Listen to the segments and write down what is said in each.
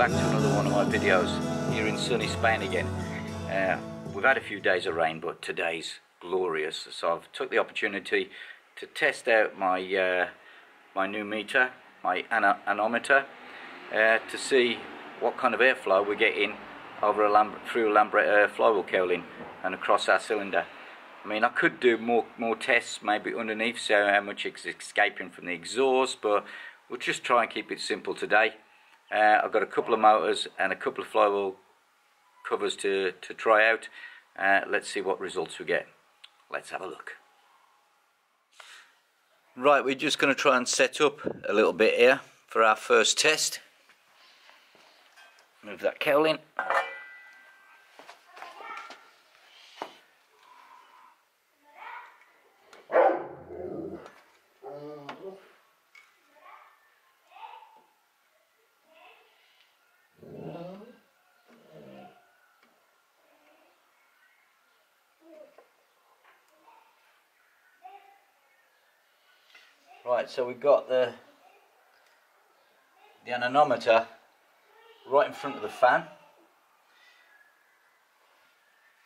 back to another one of my videos here in sunny Spain again. Uh, we've had a few days of rain but today's glorious so I've took the opportunity to test out my uh, my new meter, my anemometer uh, to see what kind of airflow we're getting over a through a Lambretta uh, flywheel cowling and across our cylinder. I mean I could do more more tests maybe underneath so how much is escaping from the exhaust but we'll just try and keep it simple today. Uh, I've got a couple of motors and a couple of flywheel covers to, to try out. Uh, let's see what results we get. Let's have a look. Right, we're just going to try and set up a little bit here for our first test. Move that cowling. Right, so we've got the the anemometer right in front of the fan.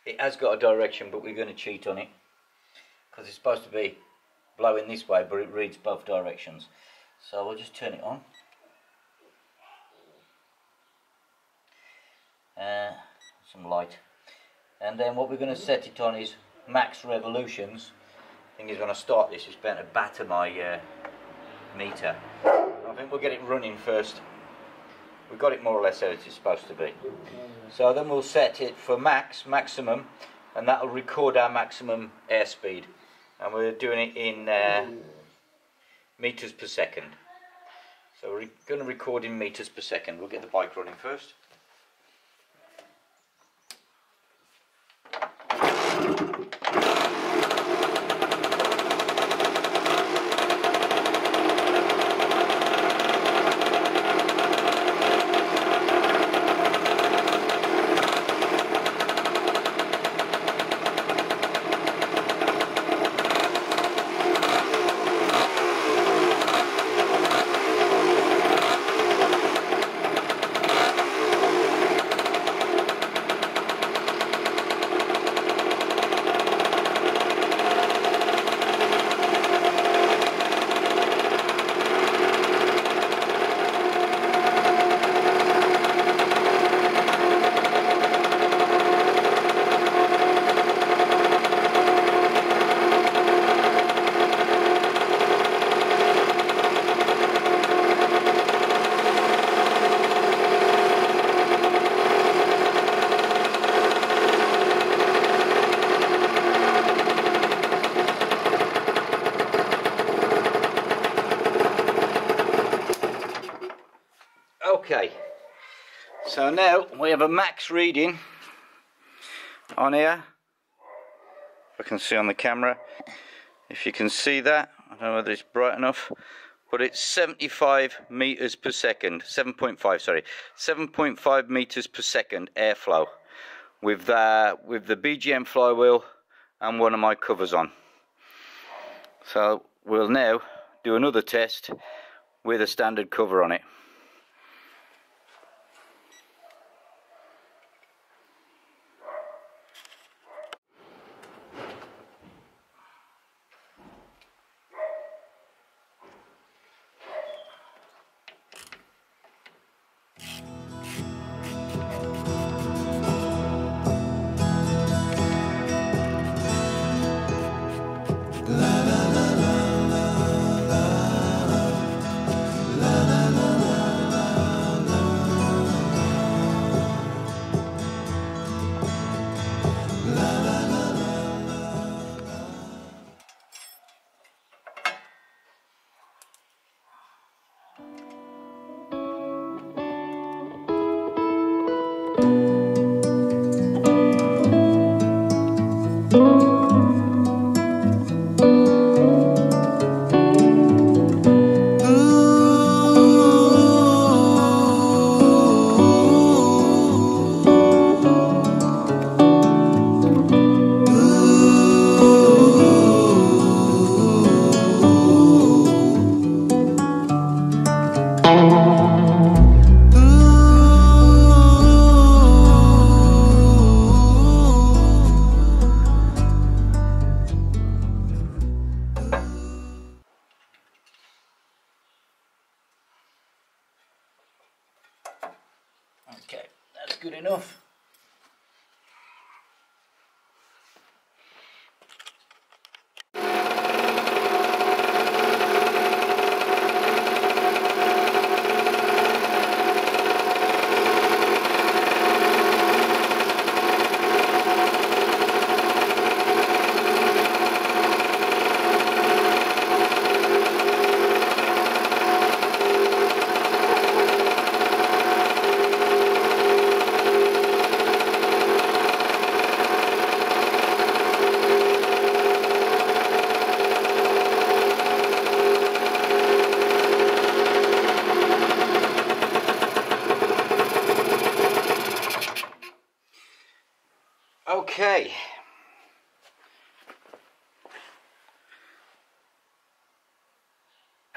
It has got a direction, but we're going to cheat on it because it's supposed to be blowing this way, but it reads both directions. So we'll just turn it on. Uh, some light. And then what we're going to set it on is max revolutions thing is when I start this it's better to batter my uh, meter. I think we'll get it running first. We've got it more or less as it's supposed to be. So then we'll set it for max, maximum, and that'll record our maximum airspeed. And we're doing it in uh, meters per second. So we're going to record in meters per second. We'll get the bike running first. Okay, so now we have a max reading on here. I can see on the camera. If you can see that, I don't know whether it's bright enough, but it's 75 meters per second. 7.5, sorry, 7.5 meters per second airflow with the with the BGM flywheel and one of my covers on. So we'll now do another test with a standard cover on it.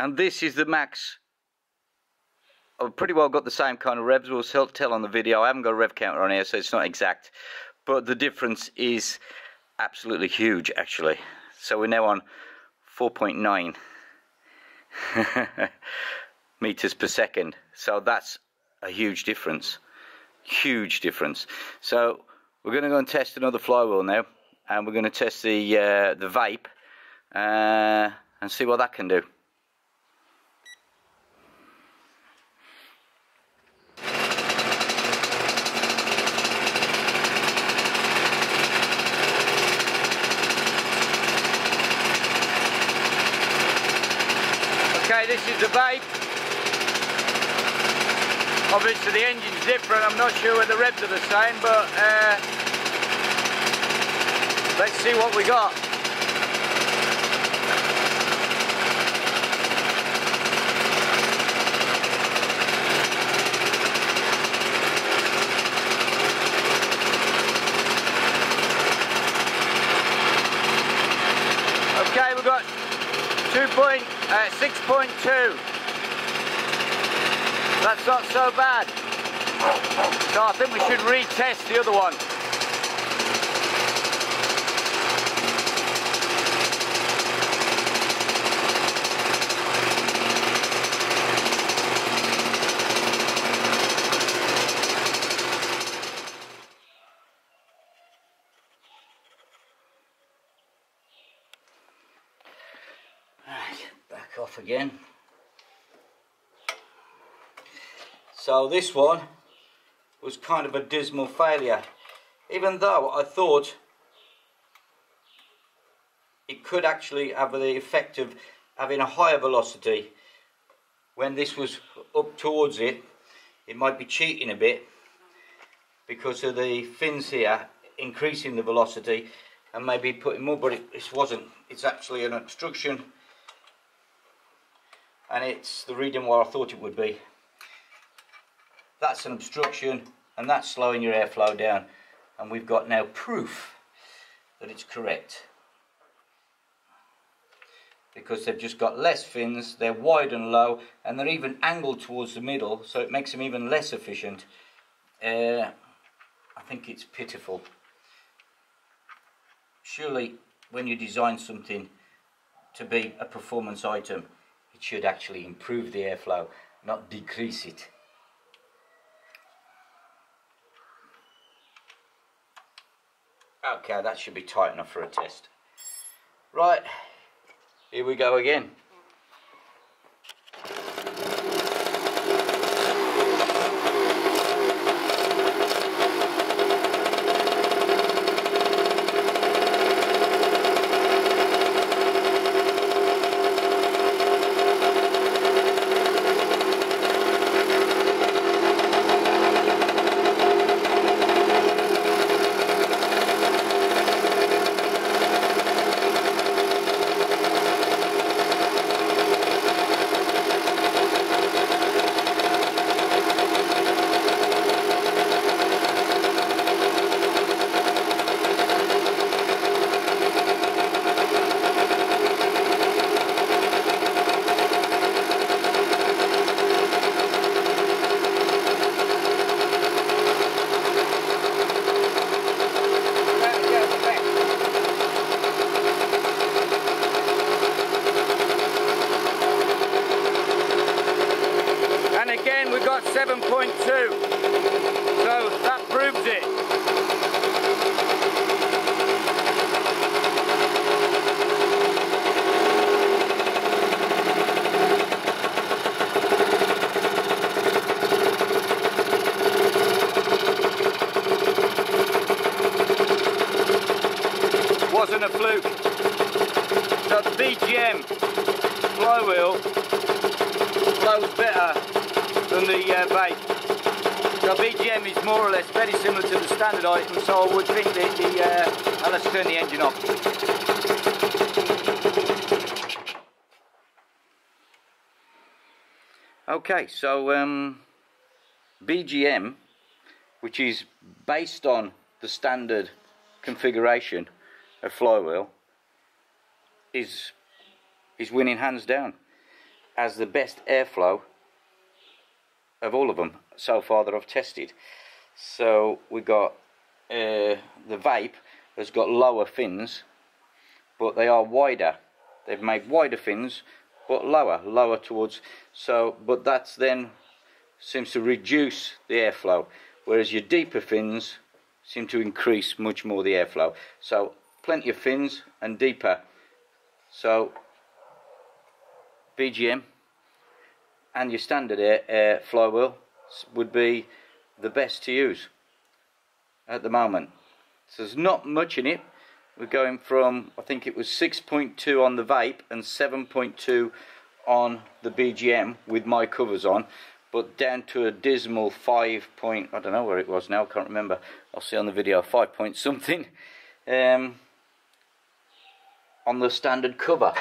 And this is the max. I've pretty well got the same kind of revs. We'll tell on the video. I haven't got a rev counter on here, so it's not exact. But the difference is absolutely huge, actually. So we're now on 4.9 meters per second. So that's a huge difference. Huge difference. So we're going to go and test another flywheel now, and we're going to test the uh, the vape uh, and see what that can do. Okay, this is the vape. Obviously the engine's different, I'm not sure whether the revs are the same, but uh, Let's see what we got. Okay, we've got 2 point, uh, 6.2. That's not so bad. So I think we should retest the other one. off again. This one was kind of a dismal failure. Even though I thought it could actually have the effect of having a higher velocity when this was up towards it it might be cheating a bit because of the fins here increasing the velocity and maybe putting more but it, this wasn't it's actually an obstruction and it's the reading where I thought it would be. That's an obstruction and that's slowing your airflow down and we've got now proof that it's correct because they've just got less fins, they're wide and low and they're even angled towards the middle so it makes them even less efficient. Uh, I think it's pitiful. Surely when you design something to be a performance item it should actually improve the airflow, not decrease it. Okay, that should be tight enough for a test. Right, here we go again. got 7.2. So that proves it. wasn't a fluke. The BGM flywheel blows better than the uh, vape. So BGM is more or less very similar to the standard item, so I would think that the, uh, let's turn the engine off. Okay, so um, BGM, which is based on the standard configuration of flywheel, is is winning hands down as the best airflow of all of them so far that I've tested. So we got uh, the vape has got lower fins, but they are wider. They've made wider fins but lower, lower towards, so, but that's then seems to reduce the airflow, whereas your deeper fins seem to increase much more the airflow. So plenty of fins and deeper. So BGM and your standard air, air flywheel would be the best to use at the moment. So there's not much in it. We're going from I think it was 6.2 on the vape and 7.2 on the BGM with my covers on but down to a dismal 5 point I don't know where it was now I can't remember. I'll see on the video 5 point something um, on the standard cover.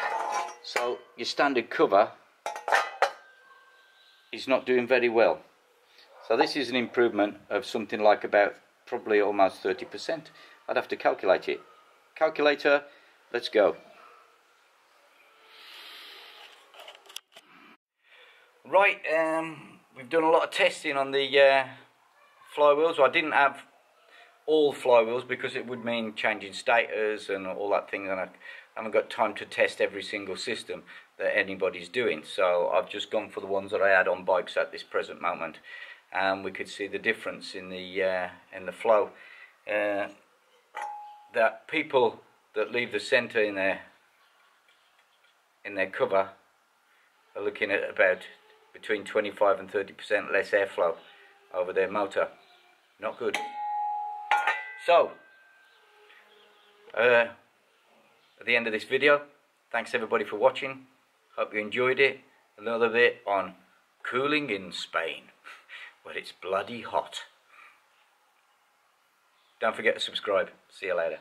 So your standard cover is not doing very well so this is an improvement of something like about probably almost 30% I'd have to calculate it calculator, let's go. Right, um, we've done a lot of testing on the uh, flywheels. I didn't have all flywheels because it would mean changing stators and all that thing and I haven't got time to test every single system that anybody's doing so I've just gone for the ones that I had on bikes at this present moment and we could see the difference in the uh, in the flow uh, that people that leave the center in their in their cover are looking at about between 25 and 30% less airflow over their motor. Not good. So, uh, at the end of this video, thanks everybody for watching. Hope you enjoyed it. Another bit on cooling in Spain, where it's bloody hot. Don't forget to subscribe. See you later.